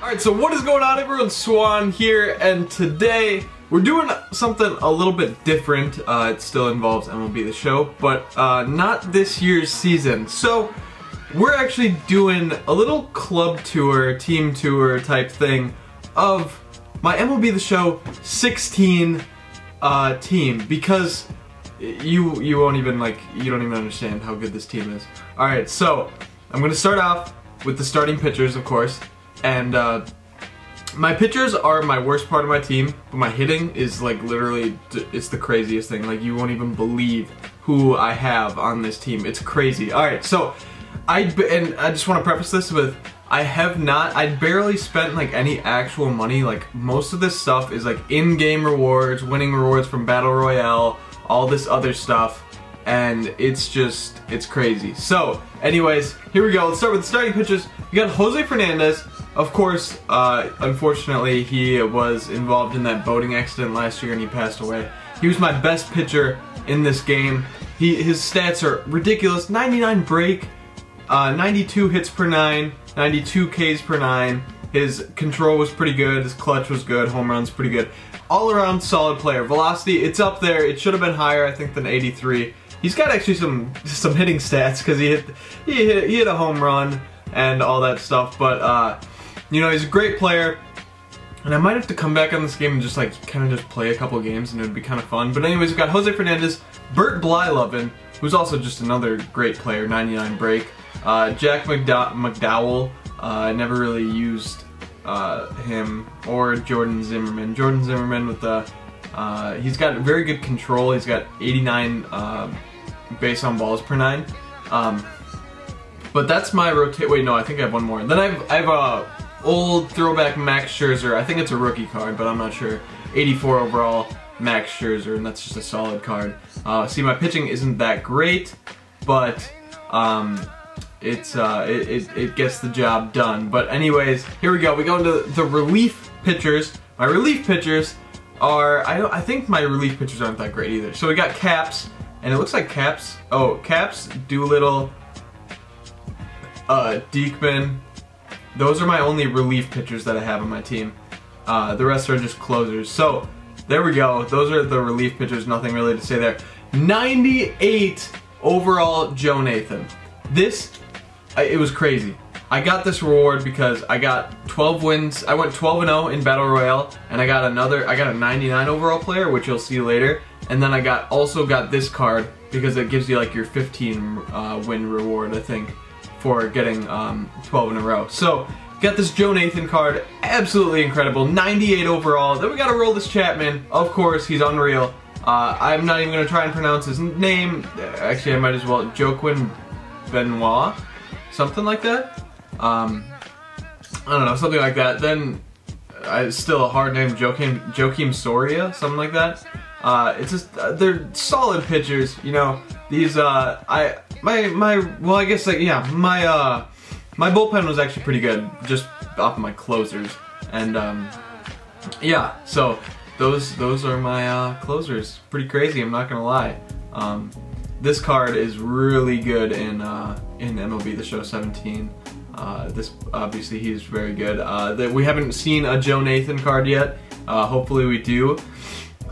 Alright, so what is going on everyone? Swan here, and today we're doing something a little bit different. Uh, it still involves MLB The Show, but uh, not this year's season. So, we're actually doing a little club tour, team tour type thing of my MLB The Show 16 uh, team, because you you won't even like, you don't even understand how good this team is. Alright, so, I'm gonna start off with the starting pitchers, of course. And uh, my pitchers are my worst part of my team, but my hitting is like literally, it's the craziest thing. Like you won't even believe who I have on this team. It's crazy. All right, so I, and I just want to preface this with, I have not, I barely spent like any actual money. Like most of this stuff is like in-game rewards, winning rewards from Battle Royale, all this other stuff and it's just, it's crazy. So, anyways, here we go. Let's start with the starting pitchers. We got Jose Fernandez. Of course, uh, unfortunately, he was involved in that boating accident last year and he passed away. He was my best pitcher in this game. He, his stats are ridiculous. 99 break, uh, 92 hits per 9, 92 Ks per 9. His control was pretty good, his clutch was good, home runs pretty good. All around solid player. Velocity, it's up there. It should have been higher, I think, than 83. He's got actually some some hitting stats because he hit he hit he hit a home run and all that stuff. But uh, you know he's a great player, and I might have to come back on this game and just like kind of just play a couple games and it'd be kind of fun. But anyways, we've got Jose Fernandez, Bert Blyleven, who's also just another great player, 99 break. Uh, Jack McDowell, McDowell uh, never really used uh, him or Jordan Zimmermann. Jordan Zimmermann with the uh, he's got very good control. He's got 89 uh, base on balls per nine. Um, but that's my rotate. Wait, no, I think I have one more. Then I have, I have a old throwback Max Scherzer. I think it's a rookie card, but I'm not sure. 84 overall Max Scherzer, and that's just a solid card. Uh, see, my pitching isn't that great, but um, it's uh, it, it, it gets the job done. But anyways, here we go. We go into the relief pitchers. My relief pitchers are I don't I think my relief pitchers aren't that great either. So we got Capps, and it looks like Capps. Oh, Capps, Doolittle, uh, Diekman. Those are my only relief pitchers that I have on my team. Uh, the rest are just closers. So there we go. Those are the relief pitchers. Nothing really to say there. 98 overall Joe Nathan. This, it was crazy. I got this reward because I got 12 wins. I went 12 and 0 in Battle Royale, and I got another. I got a 99 overall player, which you'll see later. And then I got also got this card because it gives you like your 15 uh, win reward, I think, for getting um, 12 in a row. So got this Joe Nathan card, absolutely incredible, 98 overall. Then we got Aroldis Chapman. Of course, he's unreal. Uh, I'm not even gonna try and pronounce his name. Actually, I might as well. Joaquin Benoit, something like that. Um, I don't know, something like that. Then uh, still a hard name, Joakim, Joakim Soria, something like that. Uh, it's just uh, they're solid pitchers, you know. These uh, I my my well, I guess like yeah, my uh, my bullpen was actually pretty good, just off of my closers, and um, yeah. So those those are my uh, closers. Pretty crazy, I'm not gonna lie. Um, this card is really good in uh, in MLB The Show 17. Uh, this obviously he's very good. Uh, that we haven't seen a Joe Nathan card yet. Uh, hopefully we do.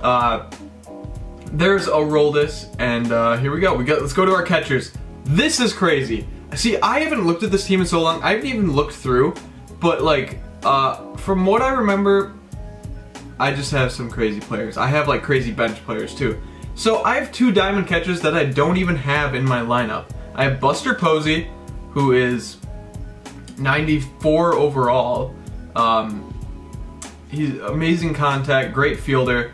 Uh, there's Aroldis, and uh, here we go. We got. Let's go to our catchers. This is crazy. See, I haven't looked at this team in so long. I haven't even looked through, but like uh, from what I remember, I just have some crazy players. I have like crazy bench players too. So I have two diamond catchers that I don't even have in my lineup. I have Buster Posey, who is 94 overall. Um, he's amazing contact, great fielder.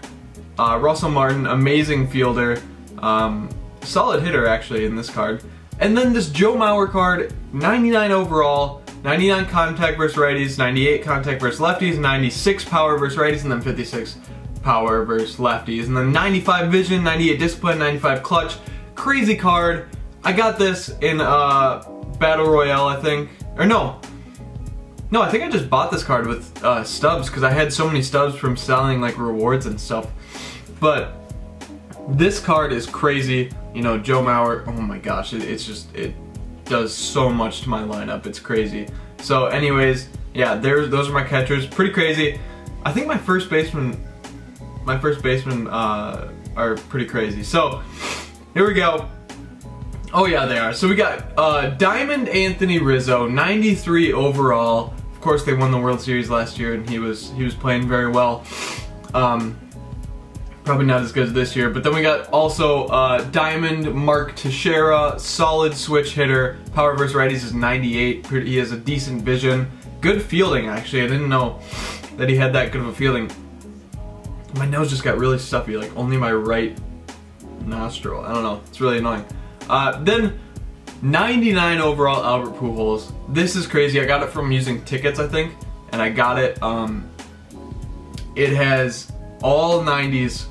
Uh, Russell Martin, amazing fielder. Um, solid hitter actually in this card. And then this Joe Mauer card, 99 overall, 99 contact versus righties, 98 contact versus lefties, 96 power versus righties, and then 56 power versus lefties. And then 95 vision, 98 discipline, 95 clutch. Crazy card. I got this in uh, Battle Royale, I think. Or no. No, I think I just bought this card with uh, stubs because I had so many stubs from selling like rewards and stuff. But this card is crazy. You know, Joe Mauer, oh my gosh, it, it's just, it does so much to my lineup. It's crazy. So anyways, yeah, there's those are my catchers. Pretty crazy. I think my first baseman, my first baseman uh, are pretty crazy. So here we go. Oh yeah, they are. So we got uh, Diamond Anthony Rizzo, 93 overall. Course, they won the World Series last year, and he was he was playing very well. Um, probably not as good as this year. But then we got also uh, Diamond Mark Teixeira, solid switch hitter. Power versus righties is 98. He has a decent vision. Good fielding, actually. I didn't know that he had that good of a fielding. My nose just got really stuffy, like only my right nostril. I don't know. It's really annoying. Uh, then 99 overall Albert Pujols. This is crazy. I got it from using tickets, I think, and I got it. Um, it has all 90s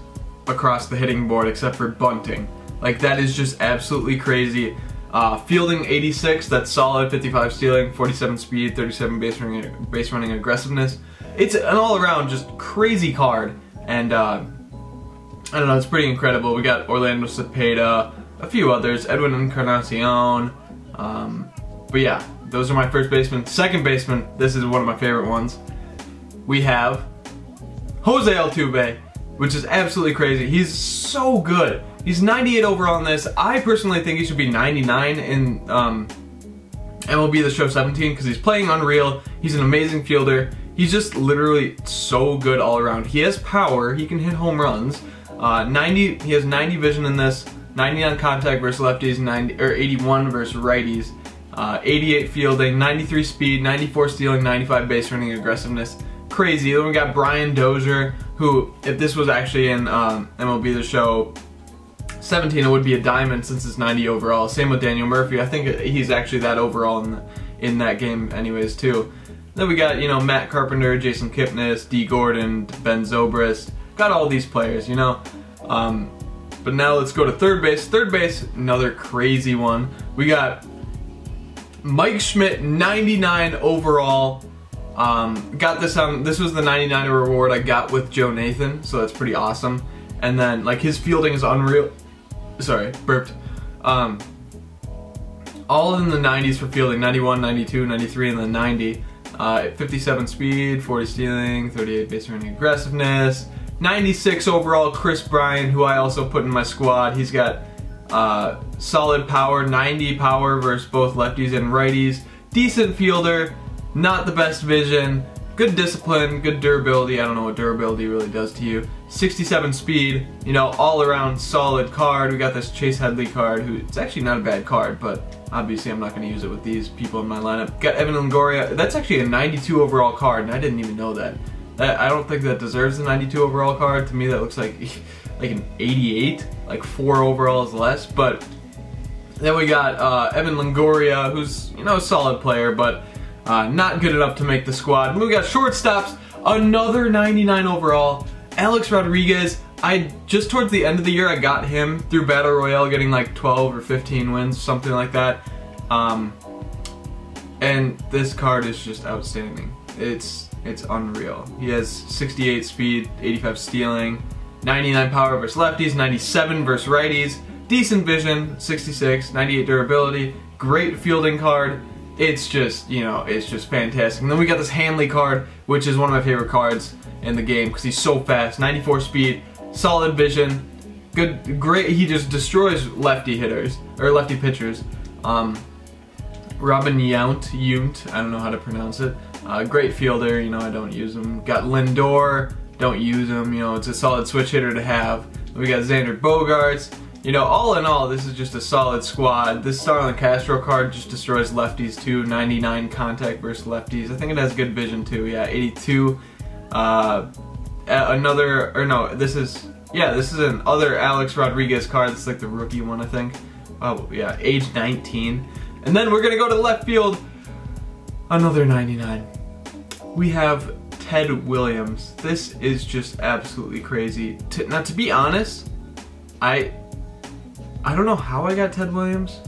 across the hitting board except for bunting. Like that is just absolutely crazy. Uh, fielding 86, that's solid. 55 stealing, 47 speed, 37 base running, base running aggressiveness. It's an all-around just crazy card, and uh, I don't know, it's pretty incredible. We got Orlando Cepeda, a few others, Edwin Encarnacion. Um, but yeah, those are my first baseman. Second baseman, this is one of my favorite ones. We have Jose Altuve, which is absolutely crazy. He's so good. He's 98 overall in this. I personally think he should be 99 in um, MLB The Show 17 because he's playing unreal. He's an amazing fielder. He's just literally so good all around. He has power. He can hit home runs. Uh, 90. He has 90 vision in this. 90 on contact versus lefties, 90 or 81 versus righties. Uh, 88 fielding, 93 speed, 94 stealing, 95 base running aggressiveness. Crazy. Then we got Brian Dozier, who, if this was actually in um, MLB The Show 17, it would be a diamond since it's 90 overall. Same with Daniel Murphy. I think he's actually that overall in, the, in that game anyways too. Then we got, you know, Matt Carpenter, Jason Kipnis, Dee Gordon, Ben Zobrist. Got all these players, you know. Um, but now let's go to third base. Third base, another crazy one. We got Mike Schmidt, 99 overall. Um, got this on, this was the 99 reward I got with Joe Nathan, so that's pretty awesome. And then, like, his fielding is unreal. Sorry, burped. Um, all in the 90s for fielding, 91, 92, 93, and then 90. Uh, 57 speed, 40 stealing, 38 base running aggressiveness, 96 overall Kris Bryant, who I also put in my squad. He's got uh, solid power, 90 power versus both lefties and righties. Decent fielder, not the best vision, good discipline, good durability. I don't know what durability really does to you. 67 speed, you know, all around solid card. We got this Chase Headley card, who it's actually not a bad card, but obviously I'm not going to use it with these people in my lineup. Got Evan Longoria. That's actually a 92 overall card, and I didn't even know that. I don't think that deserves a 92 overall card. To me, that looks like like an 88, like four overalls less. But then we got uh, Evan Longoria, who's you know a solid player, but uh, not good enough to make the squad. And we got shortstops, another 99 overall. Alex Rodriguez. I just towards the end of the year, I got him through Battle Royale, getting like 12 or 15 wins, something like that. Um, and this card is just outstanding. It's it's unreal. He has 68 speed, 85 stealing, 99 power versus lefties, 97 versus righties, decent vision, 66, 98 durability, great fielding card. It's just, you know, it's just fantastic. And then we got this Hanley card, which is one of my favorite cards in the game because he's so fast, 94 speed, solid vision, good, great. He just destroys lefty hitters or lefty pitchers. Um, Robin Yount, Yount, I don't know how to pronounce it. Uh, great fielder, you know, I don't use him. Got Lindor, don't use him, you know, it's a solid switch hitter to have. We got Xander Bogaerts. You know, all in all, this is just a solid squad. This Starlin Castro card just destroys lefties too. 99 contact versus lefties. I think it has good vision too. Yeah, 82. Uh, another, or no, this is, yeah, this is an other Alex Rodriguez card. It's like the rookie one, I think. Oh, yeah, age 19. And then we're gonna go to left field. Another 99. We have Ted Williams. This is just absolutely crazy. To, now, to be honest, I I don't know how I got Ted Williams.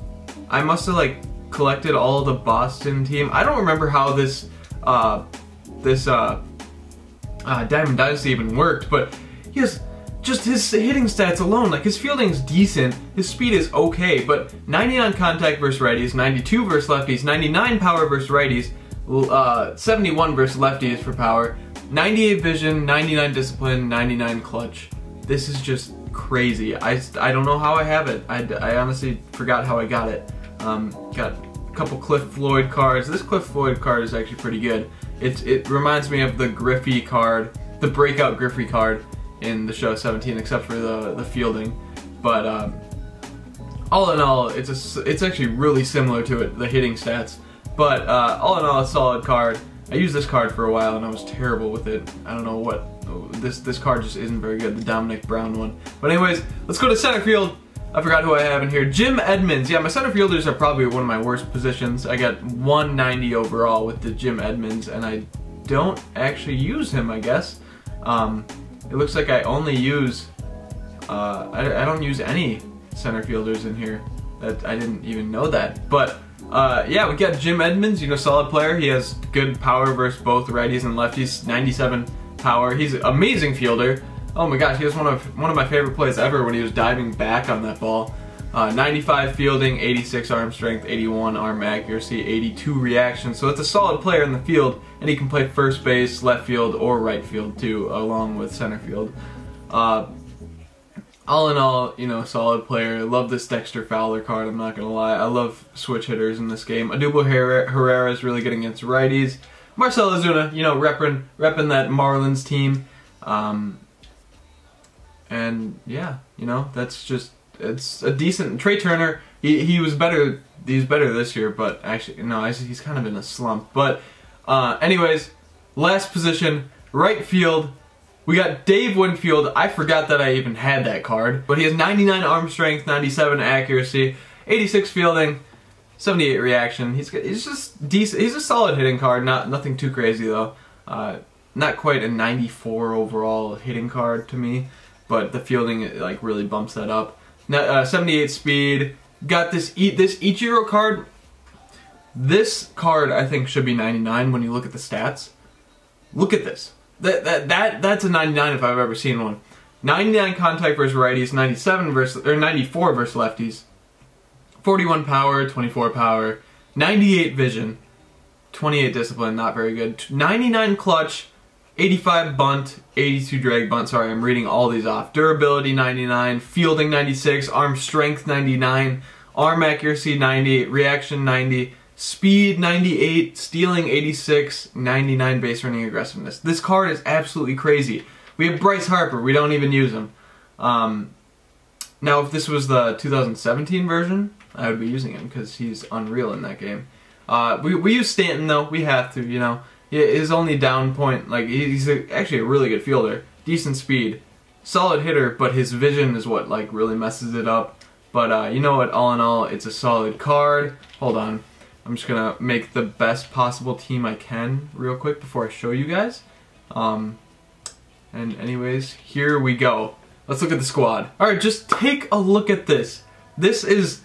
I must have like collected all the Boston team. I don't remember how this uh, this uh, uh, Diamond Dynasty even worked, but he has just his hitting stats alone, like his fielding's decent, his speed is okay, but 90 on contact versus righties, 92 versus lefties, 99 power versus righties, uh, 71 versus lefties for power, 98 vision, 99 discipline, 99 clutch. This is just crazy. I, I don't know how I have it. I, I honestly forgot how I got it. Um, got a couple Cliff Floyd cards. This Cliff Floyd card is actually pretty good. It, it reminds me of the Griffey card, the breakout Griffey card in the show 17, except for the, the fielding. But um, all in all, it's a, it's actually really similar to it, the hitting stats. But uh, all in all, a solid card. I used this card for a while and I was terrible with it. I don't know what, this, this card just isn't very good, the Domonic Brown one. But anyways, let's go to center field. I forgot who I have in here. Jim Edmonds. Yeah, my center fielders are probably one of my worst positions. I got 190 overall with the Jim Edmonds, and I don't actually use him, I guess. Um, it looks like I only use, uh, I, I don't use any center fielders in here. That I didn't even know that. But uh, yeah, we got Jim Edmonds, you know, solid player. He has good power versus both righties and lefties, 97 power. He's an amazing fielder. Oh my gosh, he was one of one of my favorite plays ever when he was diving back on that ball. Uh, 95 fielding, 86 arm strength, 81 arm accuracy, 82 reaction. So it's a solid player in the field, and he can play first base, left field, or right field too, along with center field. Uh, all in all, you know, solid player. Love this Dexter Fowler card, I'm not going to lie. I love switch hitters in this game. Odubel Herrera is really good against righties. Marcell Ozuna, you know, repping, repping that Marlins team. Um, and yeah, you know, that's just, it's a decent, Trea Turner, he, he was better, he's better this year, but actually, no, he's kind of in a slump. But uh, anyways, last position, right field, we got Dave Winfield. I forgot that I even had that card. But he has 99 arm strength, 97 accuracy, 86 fielding, 78 reaction. He's he's just decent. He's a solid hitting card. Not nothing too crazy though. Uh, not quite a 94 overall hitting card to me, but the fielding like really bumps that up. Uh, 78 speed. Got this e this Ichiro card. This card I think should be 99 when you look at the stats. Look at this. That, that, that, that's a 99 if I've ever seen one. 99 contact versus righties, 97 versus, or 94 versus lefties. 41 power, 24 power, 98 vision, 28 discipline, not very good. 99 clutch, 85 bunt, 82 drag bunt. Sorry, I'm reading all these off. Durability 99, fielding 96, arm strength 99, arm accuracy 90, reaction 90, Speed 98, stealing 86, 99 base running aggressiveness. This card is absolutely crazy. We have Bryce Harper, we don't even use him. Um, now if this was the 2017 version, I would be using him because he's unreal in that game. Uh, we, we use Stanton though, we have to, you know. His only down point, like he's a, actually a really good fielder, decent speed, solid hitter, but his vision is what like really messes it up. But uh, you know what, all in all, it's a solid card. Hold on. I'm just gonna make the best possible team I can real quick before I show you guys. Um, and anyways, here we go. Let's look at the squad. Alright, just take a look at this. This is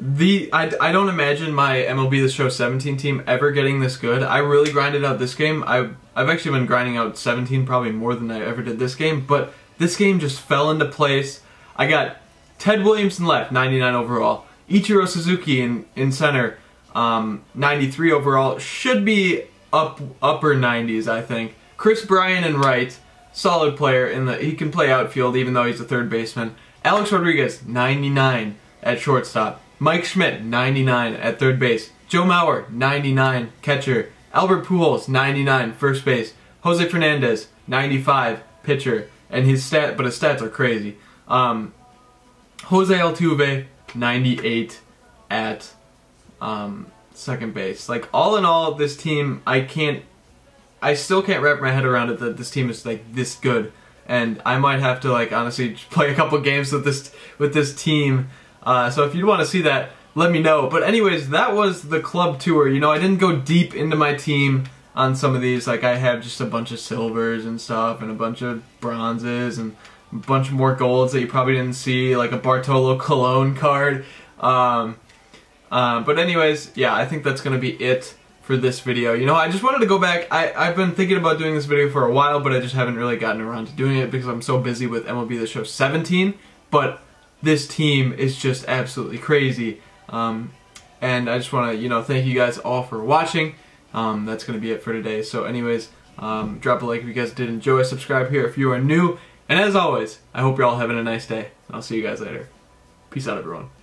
the... I, I don't imagine my MLB The Show 17 team ever getting this good. I really grinded out this game. I, I've actually been grinding out 17 probably more than I ever did this game, but this game just fell into place. I got Ted Williamson left, 99 overall. Ichiro Suzuki in, in center, um, 93 overall. Should be up upper 90s, I think. Kris Bryant and right, solid player in the. He can play outfield even though he's a third baseman. Alex Rodriguez, 99 at shortstop. Mike Schmidt, 99 at third base. Joe Mauer, 99 catcher. Albert Pujols, 99 first base. Jose Fernandez, 95 pitcher. And his stat, but his stats are crazy. Um, Jose Altuve, 98 at um, second base. Like all in all, this team, I can't, I still can't wrap my head around it that this team is like this good. And I might have to like honestly play a couple games with this with this team. Uh, so if you want to see that, let me know. But anyways, that was the club tour. You know, I didn't go deep into my team on some of these. Like I have just a bunch of silvers and stuff, and a bunch of bronzes and a bunch more golds that you probably didn't see, like a Bartolo Colon card. Um, uh, but anyways, yeah, I think that's going to be it for this video. You know, I just wanted to go back. I, I've been thinking about doing this video for a while, but I just haven't really gotten around to doing it because I'm so busy with MLB The Show 17. But this team is just absolutely crazy. Um, and I just want to, you know, thank you guys all for watching. Um, that's going to be it for today. So, anyways, um, drop a like if you guys did enjoy. Subscribe here if you are new. And as always, I hope you're all having a nice day. I'll see you guys later. Peace out, everyone.